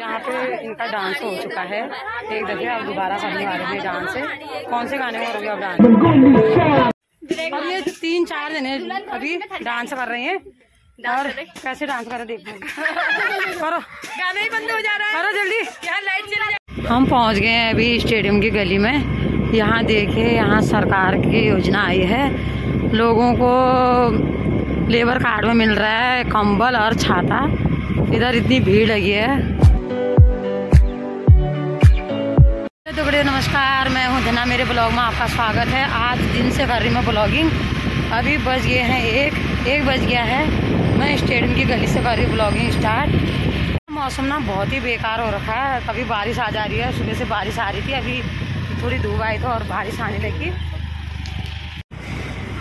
यहाँ पे इनका डांस हो चुका है। एक दफे अब दोबारा करने वाले हैं डांस है कौन से गाने में करोगे अब डांस अब ये तीन चार दिन है अभी डांस कर रहे हैं। और कैसे डांस कर रहे हैं करो। गाना ही बंद हो जा रहा है। करो जल्दी। यहाँ लाइट चला हम पहुँच गए हैं अभी स्टेडियम की गली में। यहाँ देखिए यहाँ सरकार की योजना आई है। लोगों को लेबर कार्ड में मिल रहा है कंबल और छाता। इधर इतनी भीड़ लगी है। धना मेरे ब्लॉग में आपका स्वागत है। आज दिन से कर रही मैं ब्लॉगिंग। अभी बज गए हैं एक एक बज गया है। मैं स्टेडियम की गली से कर रही ब्लॉगिंग स्टार्ट। मौसम ना बहुत ही बेकार हो रखा है। कभी बारिश आ जा रही है। सुबह से बारिश आ रही थी। अभी थोड़ी धूप आई तो और बारिश आने लगी।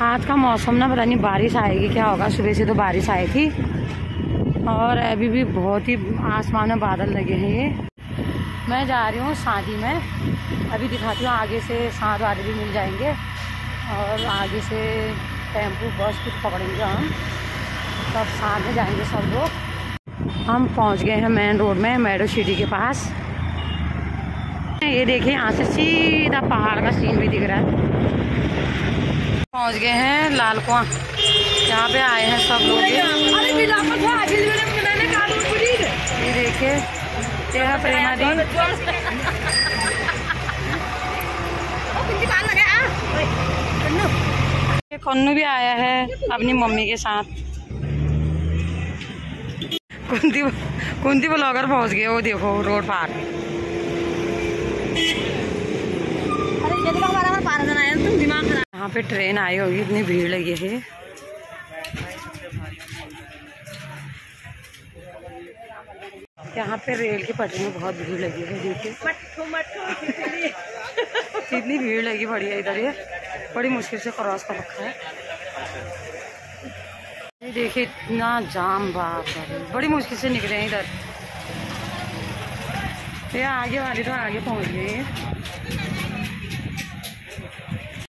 आज का मौसम ना पता नहीं बारिश आएगी, क्या होगा। सुबह से तो बारिश आई थी। और अभी भी बहुत ही आसमान में बादल लगे हैं ये। मैं जा रही हूँ शादी में। अभी दिखाती हूँ आगे से साथ वाले भी मिल जाएँगे। और आगे से टेंपू बस कुछ पकड़ेंगे हम। तब साथ में जाएँगे सब लोग। हम पहुँच गए हैं मेन रोड में मेडो सिटी के पास। ये देखिए यहाँ से सीधा पहाड़ का सीन भी दिख रहा है। पहुँच गए हैं लाल कुआँ। यहाँ पे आए हैं सब लोग। ये देखिए ये प्रेमा दी। ओ कुंती पान लगा आ कन्नू ये कन्नू भी आया है अपनी मम्मी के साथ। कुंती कुंती ब्लॉगर पहुँच गए वो देखो रोड पार। यहाँ पे ट्रेन आई होगी इतनी भीड़ लगी है। यहाँ पे रेल की पटरी में बहुत भीड़ लगी है देखिए इतनी भीड़ लगी पड़ी है इधर ये बड़ी मुश्किल से क्रॉस कर रखा है। देखिए इतना जाम बाप बड़ी मुश्किल से निकले हैं इधर। ये आगे वाली तो आगे पहुँच गई है।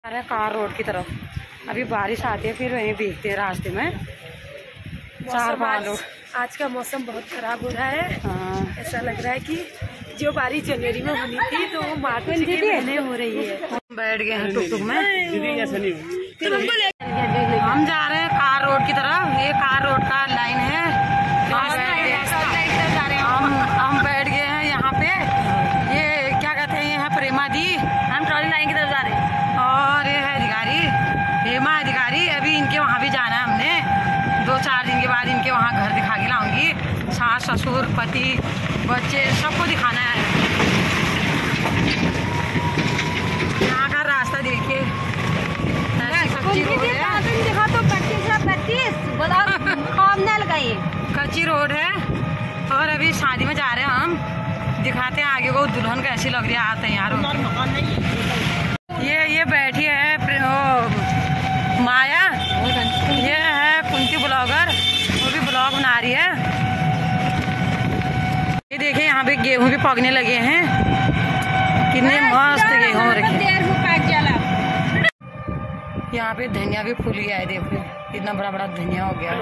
अरे कार रोड की तरफ़। अभी बारिश आती है फिर वहीं भीगते हैं रास्ते में। चार पाँच लोग आज का मौसम बहुत खराब हो रहा है। हाँ। ऐसा लग रहा है कि जो बारिश जनवरी में होनी थी तो वो मार्च के महीने हो रही है। हम बैठ गए हैं टुक टुक में। तो हम जा रहे हैं कार रोड की तरफ़। ये कार रोड का लाइन है। हम बैठ गए हम। हम बैठ गए हैं यहाँ पे। ये क्या कहते हैं ये है प्रेमा दी हम ट्रॉली लाइन की तरफ़ जा रहे हैं। और ये है अधिकारी। हेमा अधिकारी अभी इनके वहाँ भी जाना है हमने। दो चार दिन के बाद इनके वहाँ घर सास ससुर पति बच्चे सबको दिखाना है यहाँ का रास्ता देखिए ऐसी कच्ची रोड तो पच्चीस या पच्चीस बताओ लगाइए कच्ची रोड है और अभी शादी में जा रहे हैं हम दिखाते हैं आगे को दुल्हन कैसी लग रही है आते हैं हो गेहूँ भी पकने लगे हैं। कितने मस्त गेहूँ रखे। यहाँ पे धनिया भी फूल गया है देखो। इतना बड़ा बड़ा धनिया हो गया।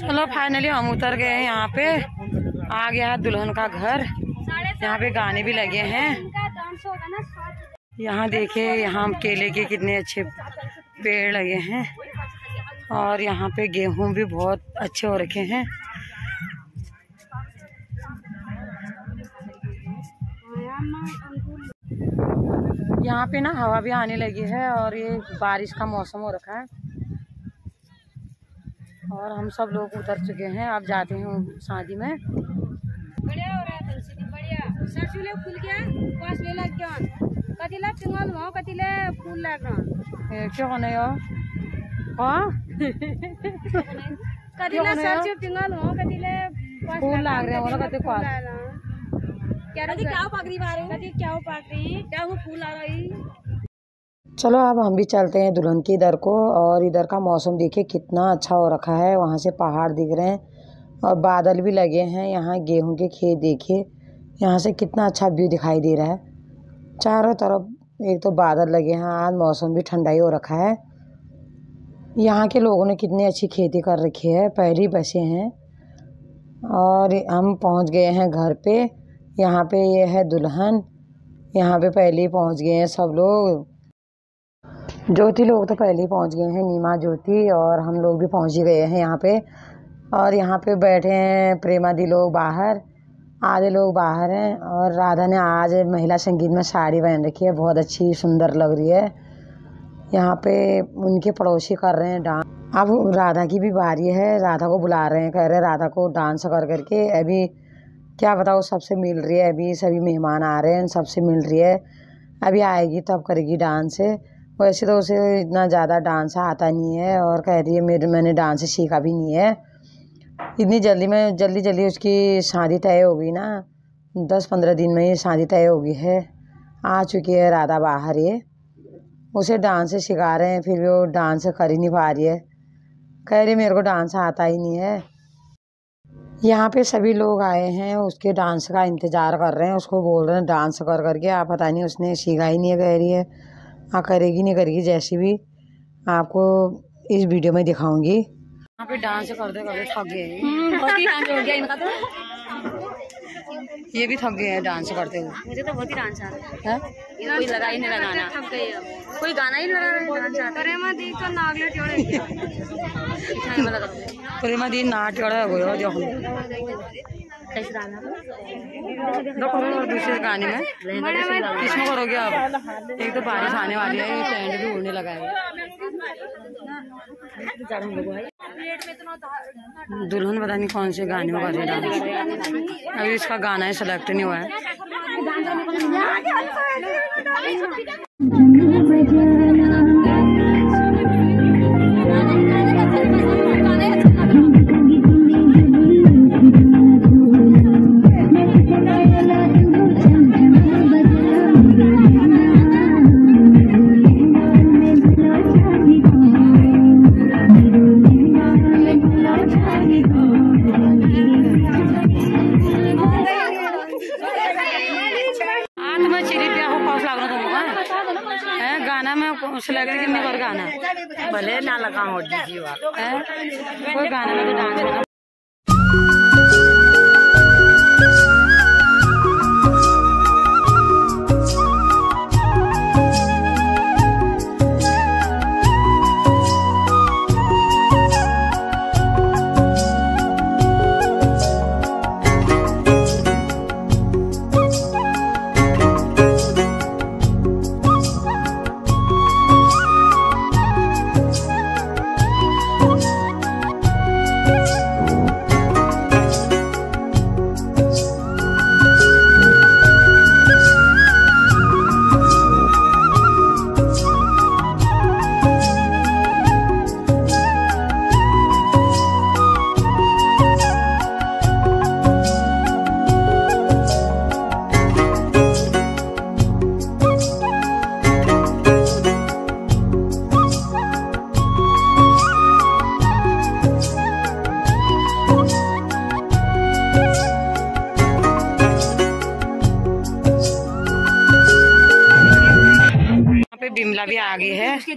चलो फाइनली हम उतर गए हैं यहाँ पे। आ गया है दुल्हन का घर। यहाँ पे गाने भी लगे हैं। यहाँ देखिए यहाँ केले के कितने अच्छे पेड़ लगे हैं। और यहाँ पे गेहूँ भी बहुत अच्छे हो रखे हैं। यहाँ पे ना हवा भी आने लगी है और ये बारिश का मौसम हो रखा है। और हम सब लोग उतर चुके हैं। अब जाते हैं शादी में। बढ़िया हो रहा है बढ़िया। फूल गया पास ले लग गया पिंगल हो कतिले फूल लग रहा क्यों नहीं हो? हाँ? सरसु पिंगल हो कतिले पास फूल लाग रहे हो। ना कति पास क्या क्या पाकरी बारे? कति क्या पाकरी क्या वो फूल आ रही? चलो अब हम भी चलते हैं दुल्हन के इधर को और इधर का मौसम देखिए कितना अच्छा हो रखा है। वहाँ से पहाड़ दिख रहे हैं और बादल भी लगे हैं। यहाँ गेहूँ के खेत देखिए यहाँ से कितना अच्छा व्यू दिखाई दे रहा है। चारों तरफ़ एक तो बादल लगे हैं आज मौसम भी ठंडाई हो रखा है। यहाँ के लोगों ने कितनी अच्छी खेती कर रखी है पहली बसे हैं और हम पहुँच गए हैं घर पे। यहाँ पे ये है दुल्हन। यहाँ पे पहले ही पहुँच गए हैं सब लोग। ज्योति लोग तो पहले ही पहुँच गए हैं, नीमा ज्योति और हम लोग भी पहुँच ही गए हैं यहाँ पे। और यहाँ पे बैठे हैं प्रेमा दी लोग बाहर, आधे लोग बाहर हैं और राधा ने आज महिला संगीत में साड़ी पहन रखी है, बहुत अच्छी, सुंदर लग रही है। यहाँ पे उनके पड़ोसी कर रहे हैं डांस। अब राधा की भी बारी है, राधा को बुला रहे हैं, कह रहे हैं राधा को डांस कर करके। अभी क्या बताओ सबसे मिल रही है अभी, सभी मेहमान आ रहे हैं, सबसे मिल रही है। अभी आएगी तब करेगी डांस। वैसे तो उसे इतना ज़्यादा डांस आता नहीं है और कह रही है, मेरे, मैंने डांस सीखा भी नहीं है। इतनी जल्दी में, जल्दी जल्दी उसकी शादी तय हो गई ना। दस पंद्रह दिन में ही शादी तय हो गई है। आ चुकी है राधा बाहर ये। उसे डांस सिखा रहे हैं, फिर भी वो डांस कर ही नहीं पा रही है। कह रही मेरे को डांस आता ही नहीं है। यहाँ पे सभी लोग आए हैं उसके डांस का इंतज़ार कर रहे हैं उसको बोल रहे हैं डांस कर करके आप पता नहीं उसने सीखा ही नहीं है कह रही है। हाँ करेगी नहीं करेगी जैसी भी आपको इस वीडियो में दिखाऊँगी। यहाँ पे डांस करते करते थक गए। तो। ये भी थक गए हैं डांस करते हुए। मुझे तो बहुत ही डांस आ रहा है। कोई लगा ही नहीं लगाना। थक गई कोई गाना ही लगा डांस आता अरे मैं देख तो नागले वाला कर प्रेमा दी नाट चढ़ा हो गया देखो। कैसे गाना? देखो और दूसरे गाने में। किसमें करोगे आप? एक तो बारिश आने वाली है ये टेंट भी उड़ने लगा है। दुल्हन पता नहीं कौन से गाने में रही डांस अभी इसका गाना ही सेलेक्ट नहीं हुआ है। भले ना लगा हो? कोई गाना में तो डांस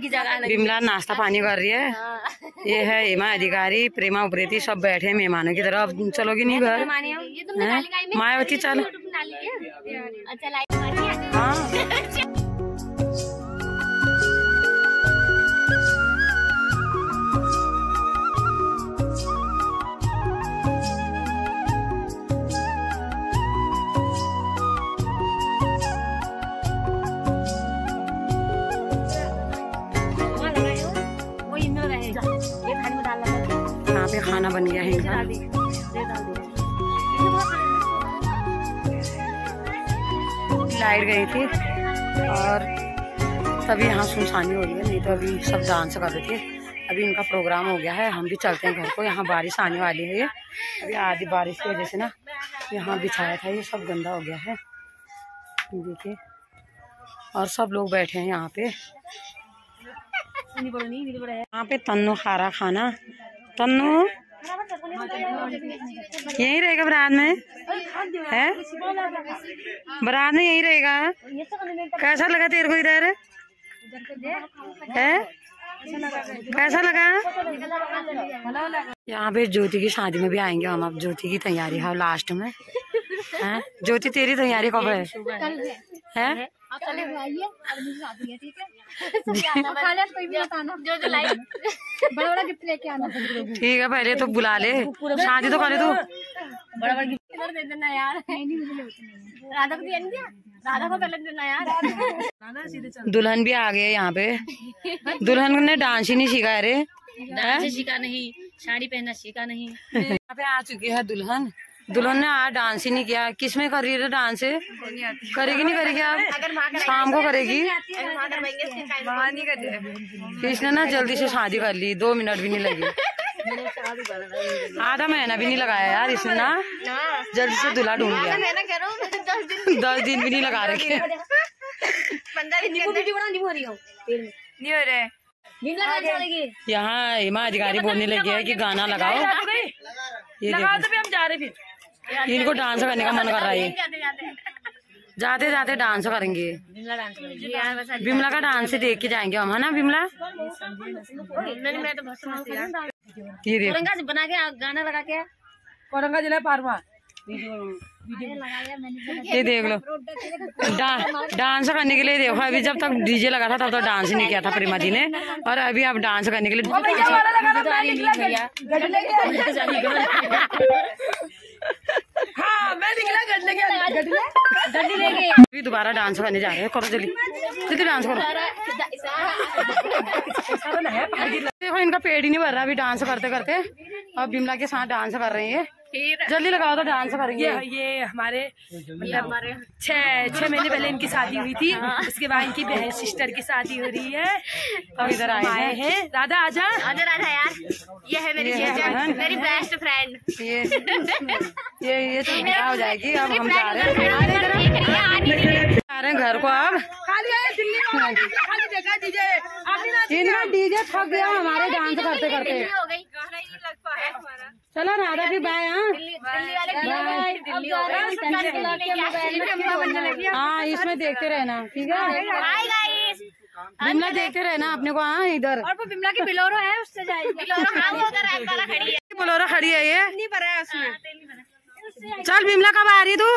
जगह बिमला नाश्ता पानी कर रही है। ये है हेमा अधिकारी प्रेमा उप्रेती सब बैठे मेहमानों की तरफ़। चलोगी नहीं घर? हैं? मायावती चल। पे खाना बन गया है। इनका लाइट गई थी और तभी यहाँ सुनसानी हो रही है नहीं तो अभी सब डांस कर रहे थे। अभी इनका प्रोग्राम हो गया है हम भी चलते हैं घर को। यहाँ बारिश आने वाली है ये। अभी आधी बारिश की वजह से ना यहाँ बिछाया था ये सब गंदा हो गया है। देखिए। और सब लोग बैठे हैं यहाँ पे। यहाँ पे तन्नू खारा खाना तन्नू? यहीं रहेगा बरात में? है? बरात में यहीं रहेगा? कैसा लगा तेरे को इधर? है? कैसा लगा? यहाँ पे ज्योति की शादी में भी आएँगे हम, अब ज्योति की तैयारी है, लास्ट में। ज्योति तेरी तैयारी कब है। हैं। बड़ा बड़ा गिफ्ट लेके आना। ठीक है पहले तो बुला ले। शादी तो करे तू। बड़ा बड़ा गिफ्ट। दे देना यार। राधा को दिया नहीं दिया को पहले देना यार। दुल्हन भी आ गए यहाँ पे। दुल्हन ने डांस ही नहीं सीखा अरे। डांस सीखा नहीं साड़ी पहनना सीखा नहीं। यहाँ पे आ चुकी है दुल्हन। दुल्हन ने आज डांस ही नहीं किया। किसमें कर रही है डांस करेगी नहीं करेगी आप? शाम को करेगी। इसने ना जल्दी से शादी कर ली दो मिनट भी नहीं लगी। आधा महीना भी नहीं लगाया यार इसने ना। जल्दी से दूल्हा ढूंढ लिया। दस दिन। भी नहीं लगा रखे। नहीं हो रहे। यहाँ हिमा अधिकारी बोलने लगी है कि गाना लगाओ। ये देखो। हम जा रहे फिर। इनको डांस करने का मन कर रहा है जाते जाते डांस करेंगे। बिमला करेगी। का डांस ही। देख के जाएँगे हम है ना बिमला? नहीं मैं तो ये देखो। बना के गाना लगा के औरंगा जिला पारवा। ये देख लो। डांस करने के लिए देखो अभी जब तक डीजे लगा था तब तक डांस ही नहीं किया था प्रेमा जी ने। और अभी आप डांस करने के लिए अभी दोबारा डांस करने जा रहे हैं करो जल्दी। जल्दी डांस करो। देखो इनका पेट ही नहीं भर रहा अभी डांस करते करते अब बिमला के साथ डांस कर रहे है। जल्दी लगाओ तो डांस करेंगे। ये ये हमारे मतलब छह छह महीने पहले इनकी शादी हुई थी। उसके बाद इनकी बहन सिस्टर की शादी हो रही है। और इधर आए हैं। हैं। राधा आजा। आजा राधा यार। ये है मेरी है बहन। मेरी बेस्ट फ्रेंड ये ये ये तो हो जाएगी अब हम जा रहे हैं। जा रहे हैं घर को अब इनका डीजे थक गया हमारे डांस करते करते। हो गई। गाना ही लगता है हमारा। चलो राधा भी बाय हाँ। दिल्ली वाले दिल्ली हो हाँ इसमें देखते रहना ठीक है? बिमला देखते रहना अपने को हाँ इधर। और वो बिमला की बिलोरो है उससे जाएगी। बिलोरो हाँ खड़ी है। बोलोरा खड़ी है ये। नहीं भरा है उसमें। चल बिमला कब आ रही तू?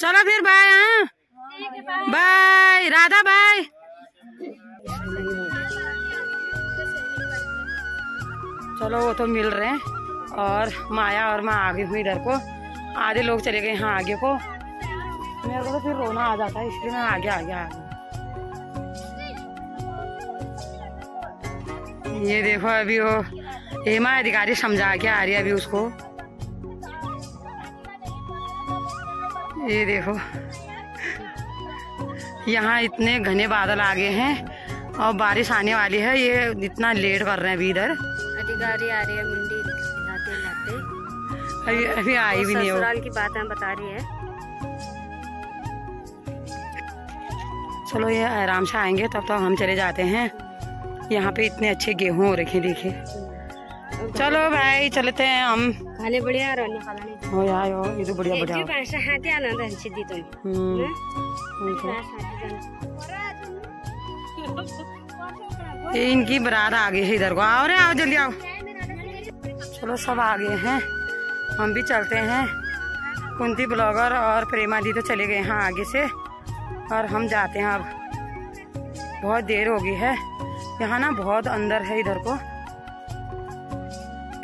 चलो फिर बाय हाँ। बाय राधा बाय चलो वो तो मिल रहे हैं। और माया और मैं आगे हुई इधर को। आधे लोग चले गए यहाँ आगे को। मेरे को तो फिर रोना आ जाता है इसलिए मैं आगे आगे आ गई ये देखो अभी वो हेमा अधिकारी समझा के आ रही है अभी उसको। ये देखो। यहाँ इतने घने बादल आ गए हैं और बारिश आने वाली है। ये इतना लेट कर रहे हैं अभी इधर। अधिकारी आ रही है मुंडी लाते लाते अभी अभी आई भी नहीं हो। ससुराल की बातें बता रही है। चलो ये आराम से आएँगे तब तक हम चले जाते हैं। यहाँ पे इतने अच्छे गेहूँ हो रखे देखिए। चलो भाई चलते हैं हम। ये तो बढ़िया बढ़िया। पैसा हाथे आनंद है। सिद्धि तुम हम्म, ये इनकी बारात आ गई है इधर को। आओ रे आओ जल्दी आओ। चलो सब आ गए हैं। हम भी चलते हैं। कुंती ब्लॉगर और प्रेमा दी तो चले गए हैं आगे से। और हम जाते हैं अब। बहुत देर हो गई है। यहाँ ना बहुत अंदर है इधर को।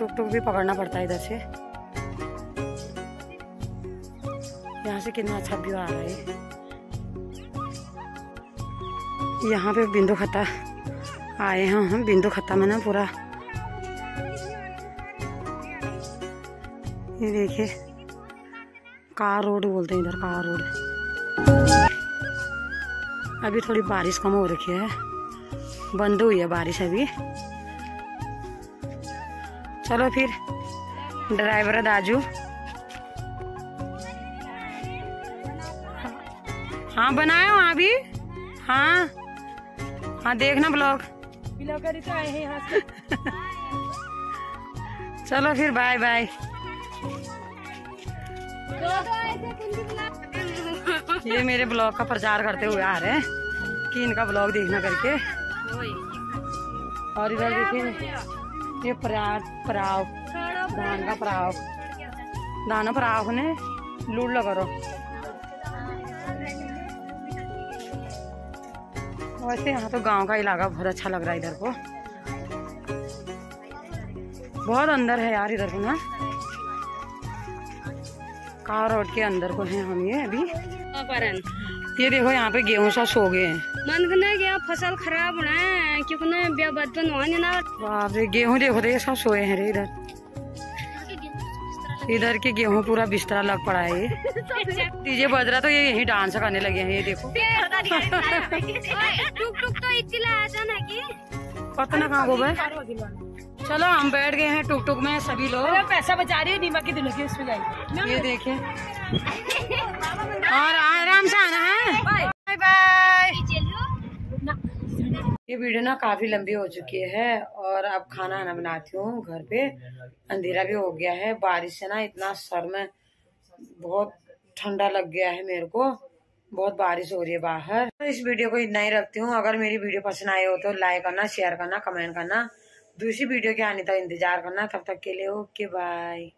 टुक टुक भी पकड़ना पड़ता है इधर से। यहाँ से कितना अच्छा व्यू आ रहा है। यहाँ पे बिंदु खत्ता आए हैं हम, बिंदु खत्ता में ना पूरा। ये देखिए, कार रोड बोलते हैं इधर, कार रोड। अभी थोड़ी बारिश कम हो रखी है। बंद हुई है बारिश अभी। चलो फिर। ड्राइवर दाजू हाँ बनाए वहाँ भी हाँ। हाँ देखना ब्लॉग। तो चलो फिर बाय बाय। ये मेरे ब्लॉग का प्रचार करते हुए आ रहे हैं कि इनका ब्लॉग देखना करके। और इधर देखिए। ये पराग पराव धान का पराव धान पराव ने लूट लो करो वैसे यहाँ तो गाँव का इलाका बहुत अच्छा लग रहा है इधर को। बहुत अंदर है यार इधर को ना। कार रोड के अंदर को है हम ये अभी। ये देखो यहाँ पे गेहूँ सा सो गए हैं। मन खना गया फ़सल खराब होना है क्योंकि ना ब्या बदन हुआ नहीं ना बाप रे गेहूँ देखो रे सब सोए हैं रे इधर इधर के गेहूँ पूरा बिस्तरा लग पड़ा है ये डीजे बज रहा तो ये यही डांस करने लगे हैं ये देखो टुक टुक तो इचिला आ जाना की पता ना कहाँ गो चलो हम बैठ गए हैं टुक टुक में सभी लोग पैसा बचा रही है नीमा की दुल्हन की उसमें जाएगी ये देखे और आराम से आना है बाय बाय ये वीडियो ना काफ़ी लंबी हो चुकी है और अब खाना आना बनाती हूँ घर पे। अंधेरा भी हो गया है, बारिश से ना इतना सर में बहुत ठंडा लग गया है मेरे को। बहुत बारिश हो रही है बाहर। तो इस वीडियो को इतना ही रखती हूँ। अगर मेरी वीडियो पसंद आई हो तो लाइक करना, शेयर करना, कमेंट करना। दूसरी वीडियो के आने तक इंतज़ार करना। तब तक के लिए ओके, बाय।